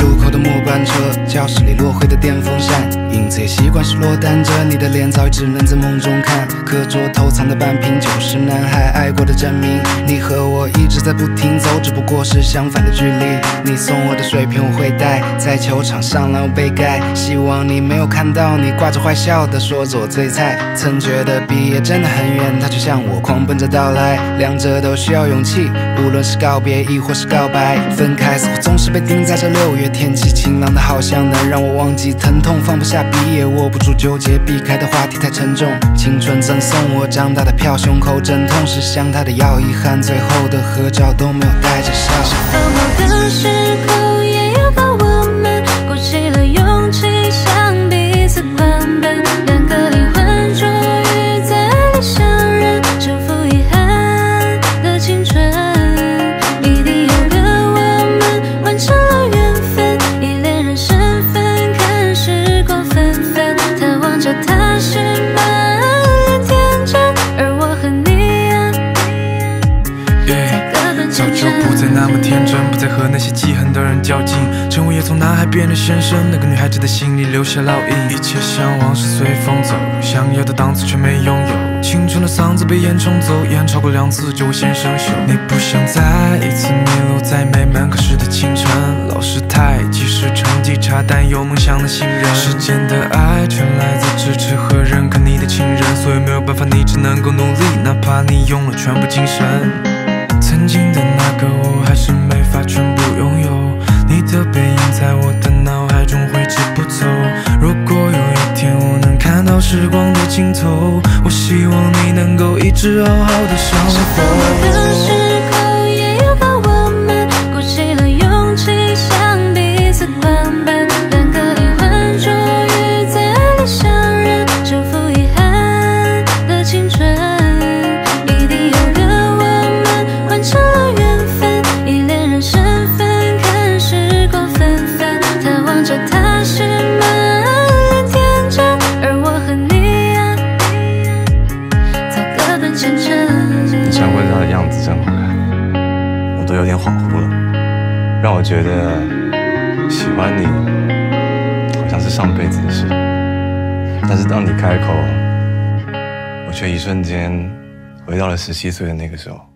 路口的末班车，教室里落灰的电风扇，影子也习惯是落单着，你的脸早已只能在梦中看。课桌偷藏的半瓶酒，是男孩爱过的证明。你和我一直在不停走，只不过是相反的距离。你送我的水瓶我会带，在球场上让我杯盖。希望你没有看到，你挂着坏笑的说着我最菜。曾觉得毕业真的很远，它却向我狂奔着到来，两者都需要勇气，无论是告别亦或是告白。分开似乎总是被钉在这六月，天气晴朗的好像能让我忘记疼痛，放不下毕业，握不住纠结，避开的话题太沉重。青春赠送我长大的票，胸口阵痛是想他的药，遗憾最后的合照都没有带着笑。繁华的时空，也要把我那么天真，不再和那些记恨的人较劲。晨雾也从男孩变得先生，那个女孩子的心里留下烙印。一切向往是随风走，想要的档次却没拥有。青春的嗓子被烟冲走，烟超过两次就会先生锈。你不想再一次迷路在没门可是的清晨，老师太即使成绩差但有梦想的新人。世间的爱全来自支持和认可你的亲人，所以没有办法，你只能够努力，哪怕你用了全部精神。曾经的可我，还是没法全部拥有。你的背影在我的脑海中挥之不走。如果有一天我能看到时光的尽头，我希望你能够一直好好的生活。都有点恍惚了，让我觉得喜欢你好像是上辈子的事，但是当你开口，我却一瞬间回到了十七岁的那个时候。